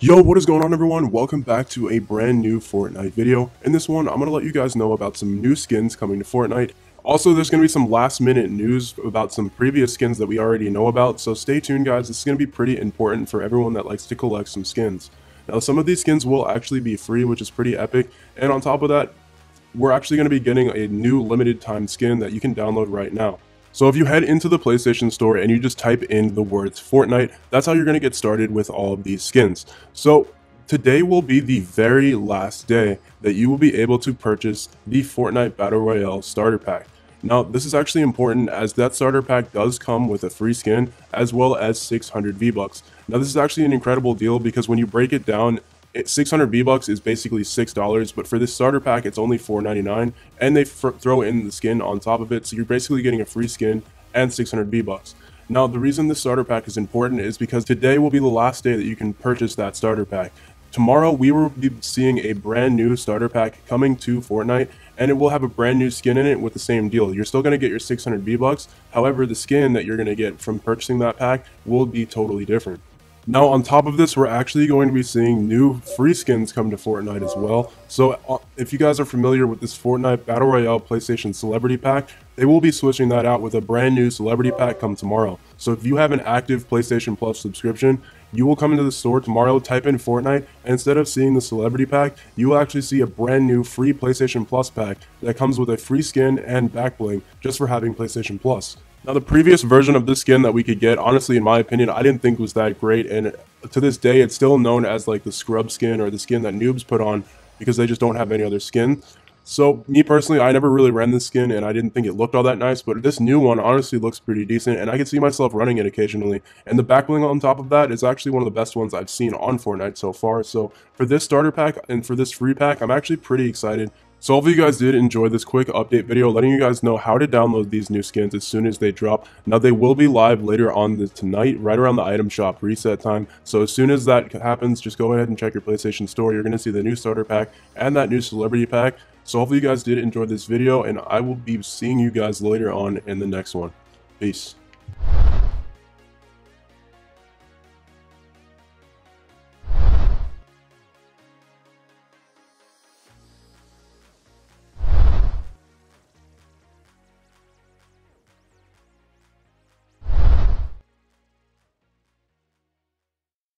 Yo, what is going on everyone? Welcome back to a brand new Fortnite video. In this one, I'm going to let you guys know about some new skins coming to Fortnite. Also, there's going to be some last minute news about some previous skins that we already know about, so stay tuned guys, this is going to be pretty important for everyone that likes to collect some skins. Now, some of these skins will actually be free, which is pretty epic, and on top of that, we're actually going to be getting a new limited time skin that you can download right now. So if you head into the PlayStation Store and you just type in the words Fortnite, that's how you're going to get started with all of these skins. So today will be the very last day that you will be able to purchase the Fortnite Battle Royale Starter Pack. Now, this is actually important as that starter pack does come with a free skin as well as 600 V-Bucks. Now, this is actually an incredible deal because when you break it down, 600 V-Bucks is basically $6, but for this starter pack, it's only $4.99, and they throw in the skin on top of it, so you're basically getting a free skin and 600 V-Bucks. Now, the reason this starter pack is important is because today will be the last day that you can purchase that starter pack. Tomorrow, we will be seeing a brand new starter pack coming to Fortnite, and it will have a brand new skin in it with the same deal. You're still going to get your 600 V-Bucks, however, the skin that you're going to get from purchasing that pack will be totally different. Now, on top of this, we're actually going to be seeing new free skins come to Fortnite as well. So, uh, if you guys are familiar with this Fortnite Battle Royale PlayStation Celebrity Pack, they will be switching that out with a brand new Celebrity Pack come tomorrow. So, if you have an active PlayStation Plus subscription, you will come into the store tomorrow, type in Fortnite, and instead of seeing the Celebrity Pack, you will actually see a brand new free PlayStation Plus pack that comes with a free skin and back bling just for having PlayStation Plus. Now, the previous version of this skin that we could get, honestly, in my opinion, I didn't think was that great. And to this day, it's still known as like the scrub skin or the skin that noobs put on because they just don't have any other skin. So, me personally, I never really ran this skin and I didn't think it looked all that nice, but this new one honestly looks pretty decent and I can see myself running it occasionally. And the back bling on top of that is actually one of the best ones I've seen on Fortnite so far. So, for this starter pack and for this free pack, I'm actually pretty excited. So hopefully you guys did enjoy this quick update video letting you guys know how to download these new skins as soon as they drop. Now they will be live later on tonight, right around the item shop reset time. So as soon as that happens, just go ahead and check your PlayStation Store. You're going to see the new starter pack and that new celebrity pack. So hopefully you guys did enjoy this video and I will be seeing you guys later on in the next one. Peace.